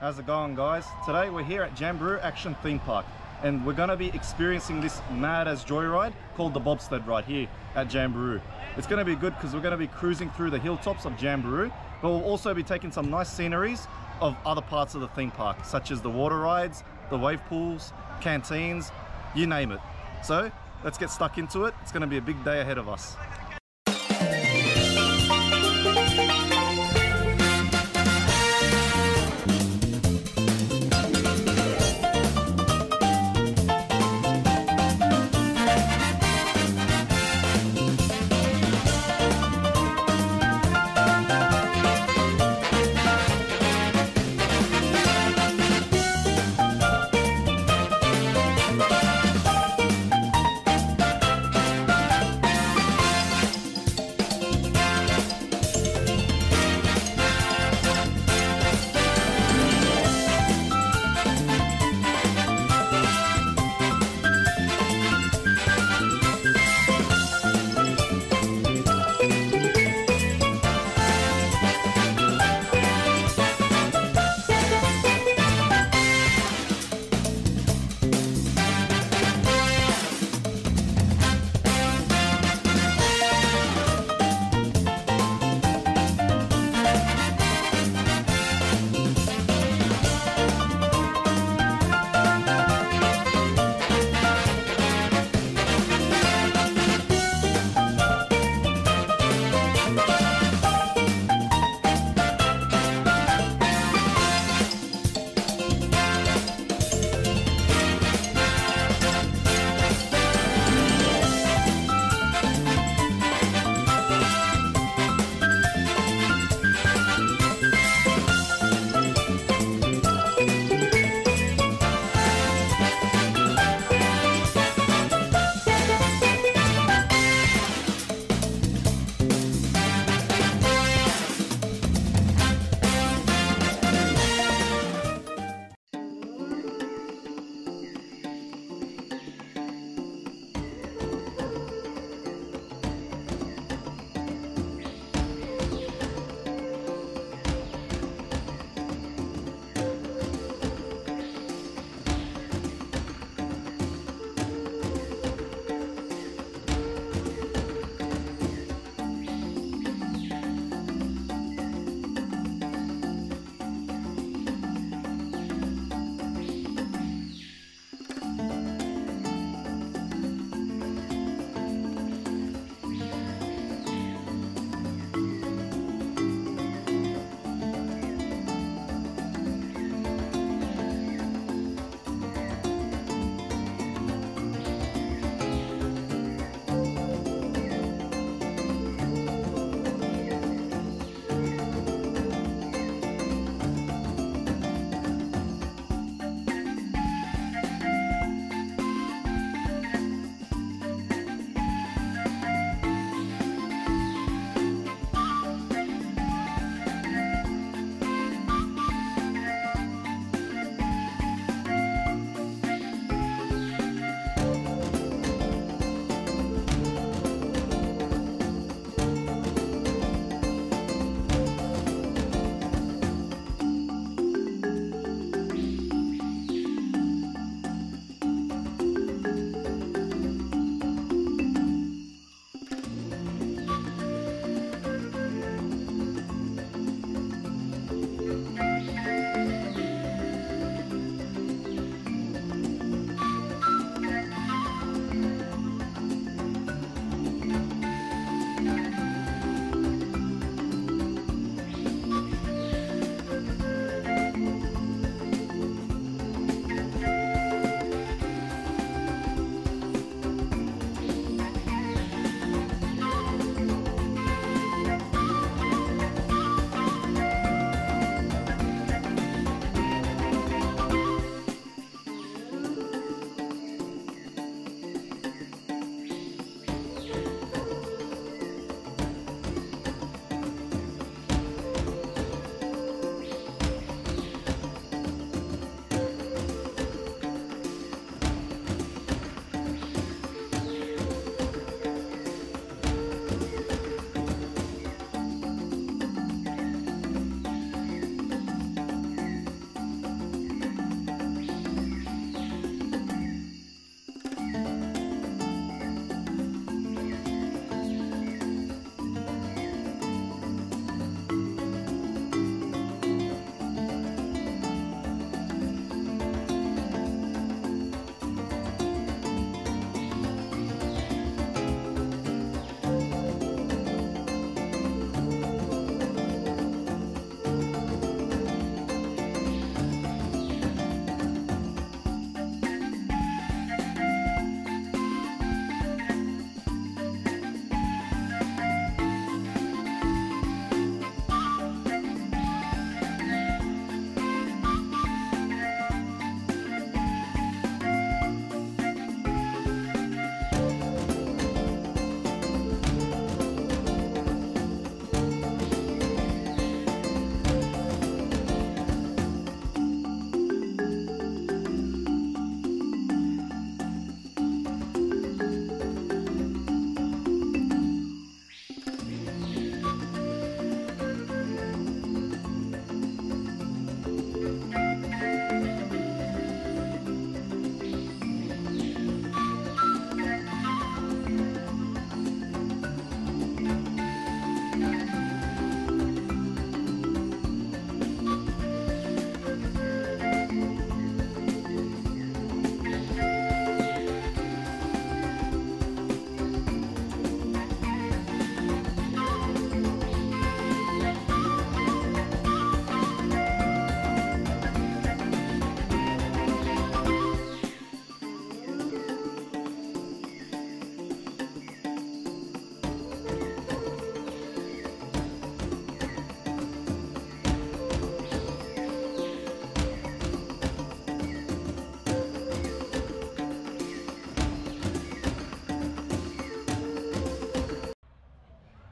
How's it going guys? Today we're here at Jamberoo Action Theme Park and we're gonna be experiencing this mad as joyride called the bobsled ride here at Jamberoo. It's gonna be good because we're gonna be cruising through the hilltops of Jamberoo but we'll also be taking some nice sceneries of other parts of the theme park such as the water rides, the wave pools, canteens, you name it. So let's get stuck into it. It's gonna be a big day ahead of us.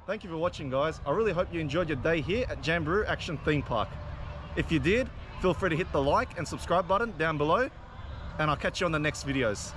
Thank you for watching, guys. I really hope you enjoyed your day here at Jamberoo Action Theme Park. If you did, feel free to hit the like and subscribe button down below, and I'll catch you on the next videos.